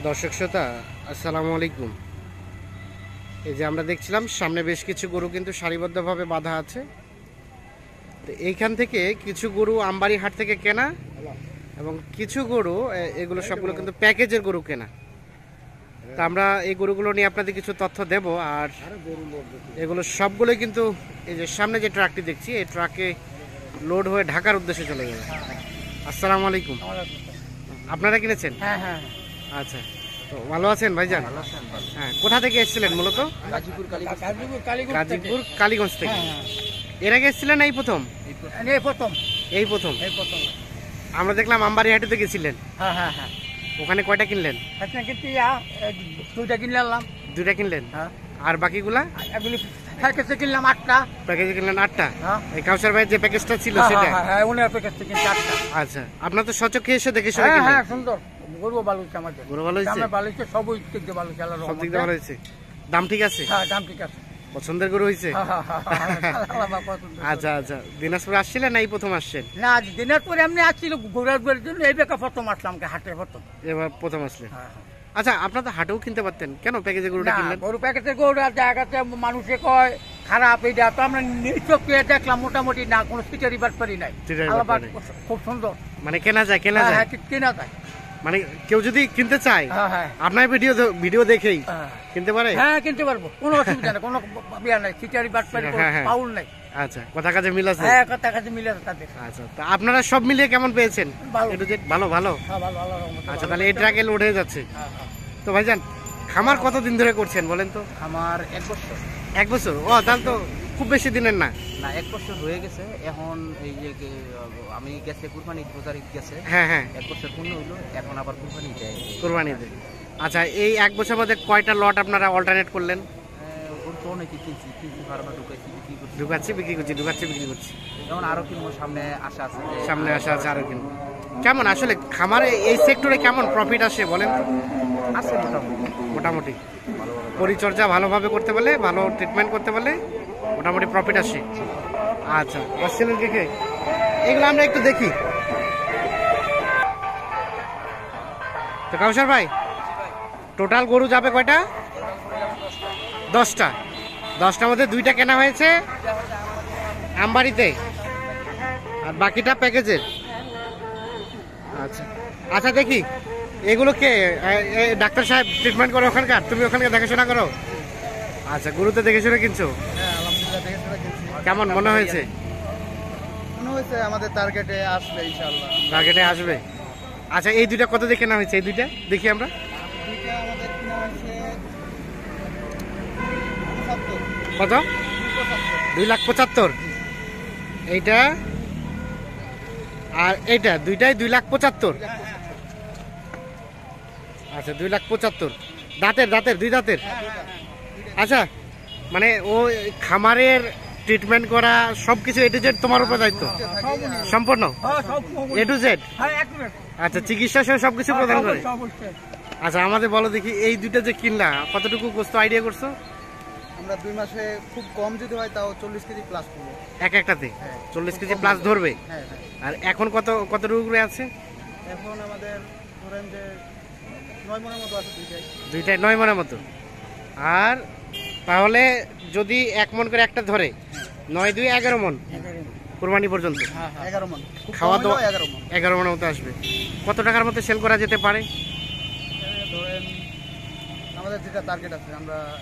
দর্শক শ্রোতা আসসালামু আলাইকুম। এই যে আমরা দেখছিলাম সামনে বেশ কিছু গরু কিন্তু সারিবদ্ধভাবে বাঁধা আছে। তো এইখান থেকে কিছু গরু আমবাড়ি হাট থেকে কেনা এবং কিছু গরু এগুলো সবগুলো কিন্তু প্যাকেজের গরু কেনা। তা আমরা এই গরুগুলো নিয়ে আপনাদের কিছু তথ্য দেব আর এগুলো সবগুলোই কিন্তু এই যে সামনে যে ট্রাকটি দেখছি এই ট্রাকে লোড হয়ে ঢাকার উদ্দেশ্যে চলে যাবে আসসালামু আলাইকুম। আপনারা কিনেছেন? হ্যাঁ হ্যাঁ। আচ্ছা। তো ভালো আছেন ভাইজান? হ্যাঁ কোথা থেকে এসেছিলেন মূলত? গাজীপুর কালীগঞ্জ থেকে। হ্যাঁ হ্যাঁ। এর আগে এসেছিলেন এই প্রথম? এই প্রথম। এই প্রথম। প্রথম? আমরা দেখলাম আমবাড়ি হাটেতে গেছিলেন হ্যাঁ হ্যাঁ হ্যাঁ। ওখানে কয়টা কিনলেন? আচ্ছা দুইটা দুইটা কিনলেন? হ্যাঁ। আর বাকিগুলা? প্যাকেজে কিনলাম আটটা। প্যাকেজে কিনলেন আটটা? এই কাউসার ভাইয়ের যে প্যাকেজটা ছিল সেটা? হ্যাঁ, হ্যাঁ উনি আচ্ছা। আপনার তো সচক্ষে এসে দেখে শুনে হ্যাঁ হ্যাঁ সুন্দর। গরু ভালো আমাদের। গরু ভালো হয়েছে? দামে ভালো হচ্ছে সব দিক দিয়ে ভালো হচ্ছে আল্লাহর সব দিক দিয়ে ভালো হয়েছে দাম ঠিক আছে? হ্যাঁ দাম ঠিক আছে। পছন্দের গরু হয়েছে হ্যাঁ, হ্যাঁ, হ্যাঁ। আচ্ছা আচ্ছা। দিনাজপুরে আসছিলেন না এই প্রথম আসছেন? না এমনি আসছিল ঘোরার জন্য এই বেকা প্রথম আসলাম হাটে প্রথম। এবার প্রথম আসলেন। আচ্ছা আপনার তো হাটেও কিনতে পারতেন। কেন প্যাকেজে গরুটা কিনলেন? গরু প্যাকেটের গরু আর জায়গাতে মানুষে কয় খারাপ এইটা তো আমরা দেখলাম মোটামুটি না কোনো সিটারি নাই। আল্লাহ পাক বাটপারি। খুব সুন্দর। মানে কেনা যায় কেনা যায়। কেনা যায়। মানে কেউ যদি কিনতে চায় হ্যাঁ হ্যাঁ। আপনার ভিডিও ভিডিও দেখেই হ্যাঁ। কিনতে পারে? হ্যাঁ কিনতে পারব। কোনো অসুবিধা নেই কোনো বিয়া নাই হ্যাঁ, হ্যাঁ। পাউল নাই। আচ্ছা কথা কাজে মিল আছে? হ্যাঁ কথা কাছে মিলে আছে তাদের আচ্ছা তা আপনারা সব মিলিয়ে কেমন পেয়েছেন? ভালো। ভালো আচ্ছা তাহলে এই ট্রাকে লোড হয়ে যাচ্ছে। তো ভাইজান খামার কতদিন ধরে করছেন বলেন তো? আমার এক বছর। এক বছর? ও তাহলে তো খুব বেশি দিনের না। না এক বছর হয়ে গেছে। এখন এই যে আমি গেছে কুরবানি বাজারে গেছে। হ্যাঁ হ্যাঁ। এক বছর পূর্ণ হইল এখন আবার কুরবানি দেয় কোরবানিতে আচ্ছা এই এক বছর মধ্যে কয়টা লট আপনারা অল্টারনেট করলেন? বিক্রি করছি। ঢুকাচ্ছি বিক্রি করছি ঢুকাচ্ছি বিক্রি করছি। যেমন আরও কিনবো সামনে আশা আছে সামনে আছে আরও কিনবো। কেমন আসলে খামারে এই সেক্টরে কেমন প্রফিট আসে বলেন আছে মোটামুটি। পরিচর্যা ভালোভাবে করতে পারলে, ভালো ট্রিটমেন্ট করতে পারলে মোটামুটি প্রফিট আসে। আচ্ছা কে এগুলো আমরা একটু দেখি। তো কাউসার ভাই টোটাল গরু যাবে কয়টা? দশটা। দশটার মধ্যে দুইটা কেনা হয়েছে আমবাড়িতে। আর বাকিটা প্যাকেজের। আচ্ছা। আচ্ছা দেখি। এগুলো কে? ডাক্তার সাহেব ট্রিটমেন্ট করো ওখানকার। তুমি ওখানকার দেখাশোনা করো? আচ্ছা গরুতে দেখে শুনে কিনছো? হ্যাঁ কেমন মনে হয়েছে? মনে হয়েছে আমাদের টার্গেটে আসবে ইনশাআল্লাহ। মার্কেটে আসবে? আচ্ছা এই দুইটা কত হয়েছে? এই দুইটা দেখি আমরা। কত? দুই লাখ পঁচাত্তর। এইটা আর এইটা দুইটাই দুই লাখ পঁচাত্তর। আচ্ছা দুই লাখ পঁচাত্তর। দাঁতের দাঁতের দুই দাঁতের? আচ্ছা মানে ও খামারের ট্রিটমেন্ট করা সবকিছু এ টু জেড তোমার উপর দায়িত্ব? সম্পূর্ণ? এ টু জেড আচ্ছা চিকিৎসা সহ সবকিছু প্রদান করে? আচ্ছা আমাদের বলো দেখি এই দুইটা যে কিনলা কতটুকু গোস্ত আইডিয়া করছ? আমরা দুই মাসে খুব কম যদি হয় তাও চল্লিশ কেজি প্লাস করব। এক একটাতে? হ্যাঁ। চল্লিশ কেজি প্লাস ধরবে? হ্যাঁ হ্যাঁ। আর এখন কত কতটুকু করে আছে? এখন আমাদের ধরেন যে নয় মনের মতো আছে দুইটাই। নয় মনের মতো। আর তাহলে যদি এক মন করে একটা ধরে নয় দুই এগারো মন কোরবানি পর্যন্ত। এগারো মন। খাওয়া দাওয়া- এগারো মনের মতো আসবে। কত টাকার মতো সেল করা যেতে পারে? ধরেন আমাদের যেটা টার্গেট আছে আমরা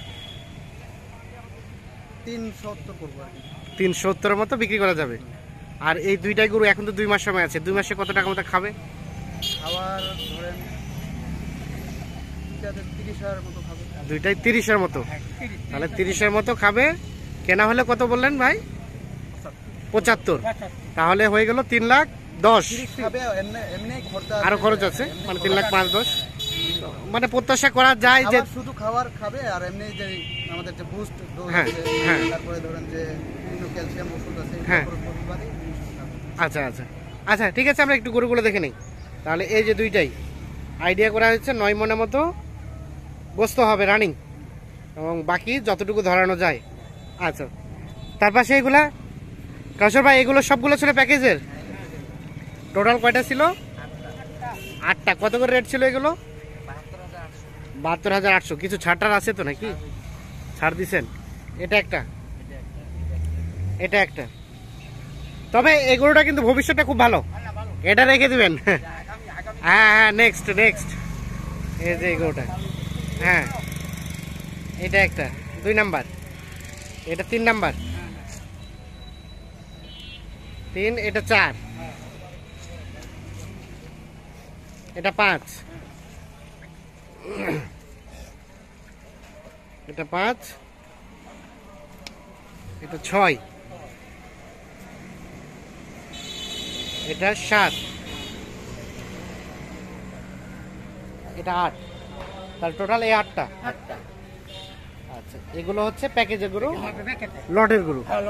তিন সত্তর মতো বিক্রি করা যাবে। আর এই দুইটাই গরু এখন তো দুই মাস সময় আছে। দুই মাসে কত টাকা মতো খাবে? খাবার ধরেন দুইটাতে তিরিশ হাজার মতো খাবে দুইটাই তিরিশের মতো? তাহলে তিরিশের মতো খাবে। কেনা হলে কত বললেন ভাই? পঁচাত্তর। তাহলে হয়ে গেল তিন লাখ দশ। আরও খরচ আছে? মানে তিন লাখ পাঁচ দশ? মানে প্রত্যাশা করা যায় যে শুধু খাবার খাবে আর এমনি যে আমাদের যে বুস্ট হ্যাঁ, হ্যাঁ। তারপরে ধরেন যে বিভিন্ন ক্যালসিয়াম ওষুধ আছে হ্যাঁ। আচ্ছা আচ্ছা। আচ্ছা ঠিক আছে আমরা একটু গরুগুলো দেখে নিই। তাহলে এই যে দুইটাই আইডিয়া করা হচ্ছে নয় মনের মতো। গোস্ত হবে রানিং এবং বাকি যতটুকু ধরানো যায়। আচ্ছা তার পাশে এগুলা? কাশর ভাই, এগুলো সবগুলো ছিল প্যাকেজের টোটাল কয়টা ছিল? আটটা। কত করে রেট ছিল এগুলো? বাহাত্তর হাজার আটশো। কিছু ছাড়টার আছে তো নাকি? ছাড় দিছেন। এটা একটা। এটা একটা। তবে এগুলোটা কিন্তু ভবিষ্যৎটা খুব ভালো। এটা রেখে দিবেন। হ্যাঁ হ্যাঁ নেক্সট নেক্সট এই যে এগুলোটা। হ্যাঁ। এটা একটা। দুই নাম্বার। এটা তিন নাম্বার। তিন, এটা চার। এটা পাঁচ। এটা পাঁচ। এটা ছয়। এটা সাত। এটা আট। তার টোটাল এই আটটা? আটটা। আচ্ছা এগুলো হচ্ছে প্যাকেজের গরু। লটের গরু হ্যাঁ।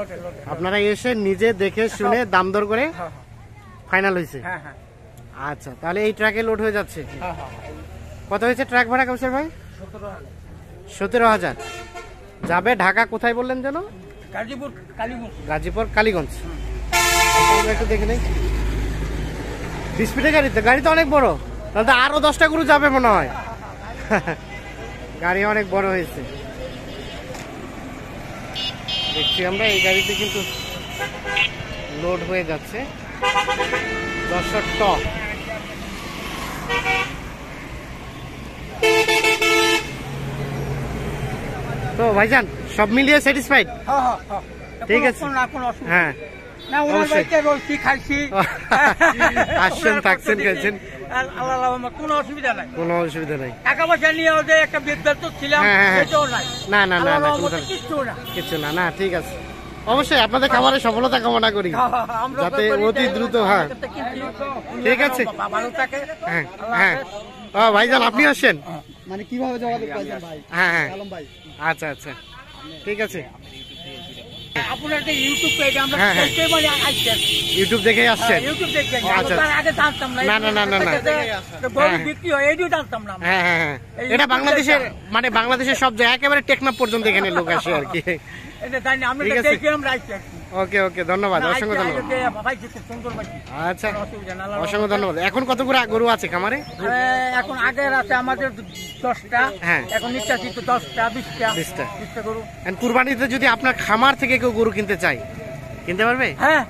আপনারা এসে নিজে দেখে শুনে দাম দর করে হ্যাঁ, ফাইনাল হয়েছে? হ্যাঁ, হ্যাঁ, আচ্ছা তাহলে এই ট্রাকে লোড হয়ে যাচ্ছে হ্যাঁ, হ্যাঁ। কত হয়েছে ট্রাক ভাড়া কাউসার ভাই? সতেরো হাজার। যাবে ঢাকা কোথায় বললেন যেন? গাজীপুর কালীগঞ্জ। গাজীপুর কালীগঞ্জ। আমরা একটু দেখে নেই। স্পিডে গাড়ি তো গাড়ি তো অনেক বড়। তাহলে তো আরও দশটা গরু যাবে মনে হয়। গাড়ি অনেক বড় হয়েছে দেখছি আমরা এই গাড়িতে কিন্তু লোড হয়ে যাচ্ছে দশটা টপ তো ভাইজান সব মিলিয়ে স্যাটিসফাইড হ্যাঁ, হ্যাঁ। ঠিক আছে। হ্যাঁ অবশ্যই। আসছেন, থাকছেন। আল- আল্লাহ আল্লাহ, আমার কোনো অসুবিধা নাই। কোনো অসুবিধা নাই। টাকা পয়সা নিয়ে যে একটা বিদ্যার্থ ছিলাম হ্যাঁ, হ্যাঁ, হ্যাঁ। সেটাও নাই। না না না কিছু না না। ঠিক আছে। অবশ্যই আপনাদের খাবারে সফলতা কামনা করি। যাতে অতি দ্রুত হ্যাঁ। ঠিক আছে। থাকে। হ্যাঁ হ্যাঁ। ও ভাইজান আপনি আসছেন মানে কীভাবে যোগাযোগ হ্যাঁ হ্যাঁ। আচ্ছা আচ্ছা। ঠিক আছে। ইউটিউব পেজ আমরা হ্যাঁ, হ্যাঁ। মানে আসছি ইউটিউব দেখে আসছেন ইউটিউব আচ্ছা, তার আগে জানতাম না না, না, না, না, না। গরু হ্যাঁ। বিক্রি হয় এটিও জানতাম না হ্যাঁ হ্যাঁ হ্যাঁ এটা বাংলাদেশের মানে বাংলাদেশের সব জায়গা একেবারে টেকনাফ পর্যন্ত এখানে লোক আসে আর কি এটা জানি আমরা। দেখি আমরা আসছি। ওকে ওকে ধন্যবাদ অসংখ্য ধন্যবাদ। আচ্ছা অসংখ্য ধন্যবাদ। এখন কতগুলো গরু আছে খামারে? এখন আগের আছে আমাদের দশটা হ্যাঁ। এখন তো দশটা বিশটা বিশটা। বিশটা গরু। কুরবানিতে যদি আপনার খামার থেকে কেউ গরু কিনতে চাই কিনতে পারবে? হ্যাঁ।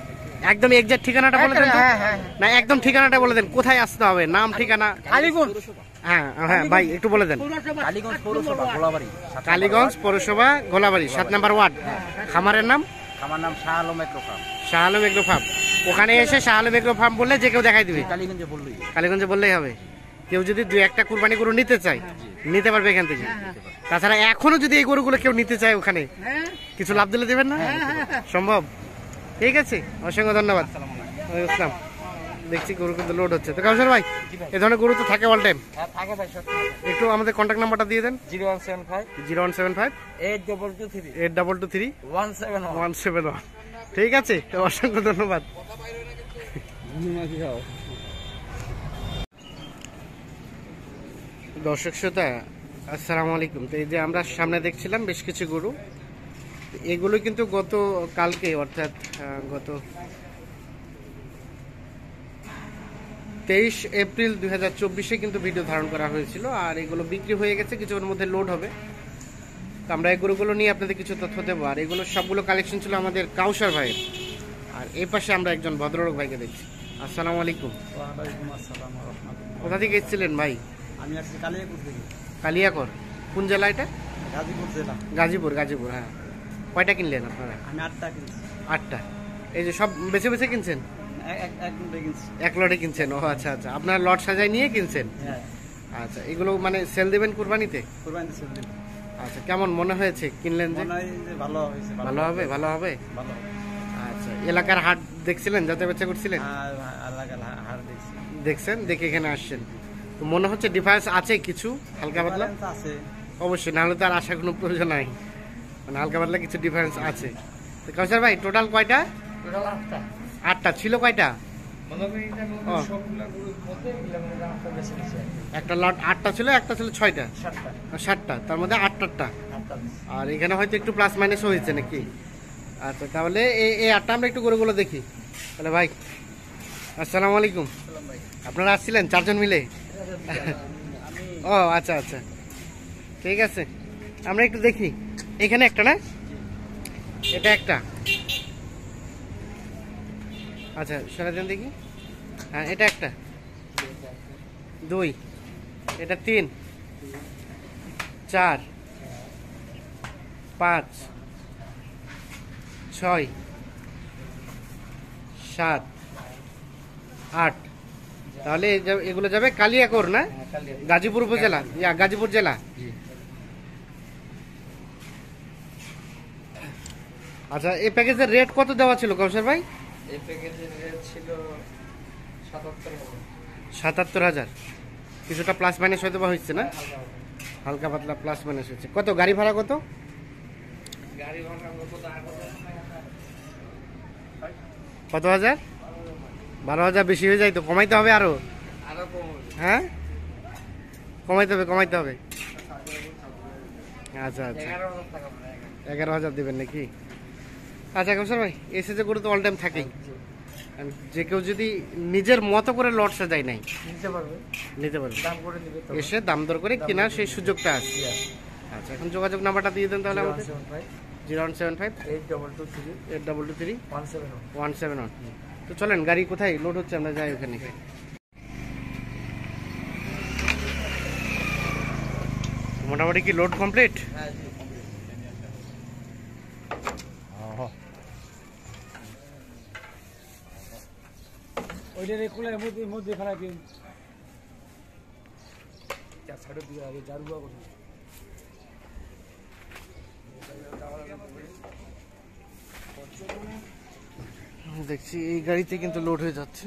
একদম এক্সাক্ট ঠিকানাটা বলে দেন হ্যাঁ, হ্যাঁ। না একদম ঠিকানাটা বলে দেন কোথায় আসতে হবে নাম ঠিকানা? কালীগঞ্জ হ্যাঁ হ্যাঁ ভাই একটু বলে দেন। কালীগঞ্জ পৌরসভা গোলাবাড়ি কালীগঞ্জ পৌরসভা গোলাবাড়ি সাত নাম্বার ওয়ার্ড। খামারের নাম? আমার নাম Shah Alam agro farm Shah Alam agro farm ওখানে এসে শাহ আলম এগ্রো ফার্ম বললে যে কেউ দেখাই দিবে। কালীগঞ্জে বললেই কালীগঞ্জে বললেই হবে। কেউ যদি দুই একটা কুরবানি গরু নিতে চায় নিতে পারবে এখান থেকে। তাছাড়া এখনও যদি এই গরুগুলো কেউ নিতে চায় ওখানে হ্যাঁ। কিছু লাভ দিলে দেবেন না? সম্ভব? ঠিক আছে। অসংখ্য ধন্যবাদ। আসসালাম। দেখছি গরু কিন্তু লোড হচ্ছে। তো কাউসার ভাই এই ধরনের গরু তো থাকে অল টাইম হ্যাঁ থাকে ভাই একটু আমাদের কন্ট্যাক্ট নাম্বারটা দিয়ে দেন। Zero one seven five. Zero one seven five. Eight double two three. Eight double two three. One seven one. Seven one. ঠিক আছে অসংখ্য ধন্যবাদ। দর্শক শ্রোতা আসসালামু আলাইকুম। তো এই যে আমরা সামনে দেখছিলাম বেশ কিছু গরু। এগুলো কিন্তু গত কালকে অর্থাৎ গত তেইশ এপ্রিল দুই হাজার চব্বিশে কিন্তু ভিডিও ধারণ করা হয়েছিল আর এগুলো বিক্রি হয়ে গেছে কিছুক্ষণের মধ্যে লোড হবে। তো আমরা এই গরুগুলো নিয়ে আপনাদের কিছু তথ্য দেবো আর এগুলো সবগুলো কালেকশন ছিল আমাদের কাউসার ভাইয়ের। আর এই পাশে আমরা একজন ভদ্রলোক ভাইকে দেখছি। আসসালামু আলাইকুম। কোথা থেকে এসেছিলেন ভাই? আমি আসছি কালিয়াকুর থেকে। কালিয়াকর কোন জেলা এটা? গাজীপুর জেলা। গাজীপুর গাজীপুর হ্যাঁ। কয়টা কিনলেন আপনারা? আমি আটটা কিনছি। আটটা। এই যে সব বেছে বেছে কিনছেন? এক- লটে কিনছেন? ও আচ্ছা আচ্ছা। আপনার লট সাজায় নিয়ে কিনছেন? হ্যাঁ। আচ্ছা এগুলো মানে সেল দেবেন কুরবানিতে। আচ্ছা কেমন মনে হয়েছে? কিনলেন যে? হয় ভালো হয়েছে ভালো হবে ভালো হবে? ভালো আচ্ছা এলাকার হাট দেখছিলেন? যাতে বেচা করছিলেন? হার দেখছি। দেখছেন? দেখে এখানে আসছেন। তো মনে হচ্ছে ডিফারেন্স আছে কিছু? হালকা পাতলা? আছে। অবশ্যই নাহলে তো আর আসার কোনো প্রয়োজন নাই। মানে হালকা পাতলা কিছু ডিফারেন্স আছে। তো কাউসার ভাই টোটাল কয়টা? আটটা। ছিল কয়টা? একটা লট আটটা ছিল একটা ছিল ছয়টা? ষাটটা তার মধ্যে আটটা আর এখানে হয়তো একটু প্লাস মাইনাস হয়েছে নাকি? আচ্ছা তাহলে এই এই আটটা আমরা একটু গরুগুলো দেখি। তাহলে ভাই আসসালামু আলাইকুম। আপনারা আসছিলেন চারজন মিলে? ও আচ্ছা আচ্ছা। ঠিক আছে। আমরা একটু দেখি। এখানে একটা না? এটা একটা। আচ্ছা সেটা দেন দেখি। হ্যাঁ এটা একটা। দুই। এটা তিন। চার। পাঁচ। ছয়। সাত। আট। তাহলে এগুলো যাবে কালিয়াকোর না? গাজীপুর উপজেলা? ইয়া গাজীপুর জেলা? আচ্ছা এই প্যাকেজের রেট কত দেওয়া ছিল কৌশল ভাই? এই প্যাকেজের রেট ছিল সাতাত্তর সাতাত্তর হাজার? কিছুটা প্লাস মাইনাস হয়তো বা হচ্ছে না? হালকা পাতলা। প্লাস মাইনাস হচ্ছে কত? গাড়ি ভাড়া কত? গাড়ি ভাড়া কত? হাজার? বারো হাজার বেশি হয়ে যায় তো কমাইতে হবে আরও? হ্যাঁ? কমাইতে হবে কমাইতে হবে। আচ্ছা আচ্ছা। এগারো হাজার এগারো হাজার দেবেন নাকি? আচ্ছা কৌশল ভাই এসে যে গরু তো অল টাইম থাকেই। যে কেউ যদি নিজের মতো করে লট সাজায় নাই নিতে পারবে। নিতে পারবে। এসে দাম দর করে কেনার সেই সুযোগটা আছে। আচ্ছা এখন যোগাযোগ নাম্বারটা দিয়ে দেন তাহলে আমাদের। Zero one seven five. Eight double two three. Eight double two three. One seven one. Seven one. তো চলেন গাড়ি কোথায়? লোড হচ্ছে আমরা যাই ওখানে। মোটামুটি কি লোড কমপ্লিট ওইটা রেকুলার মধ্যে মধ্যে ফেলা দিন। চার সাড়ে দিয়ে আগে জারুয়া দেখছি এই গাড়িতে কিন্তু লোড হয়ে যাচ্ছে।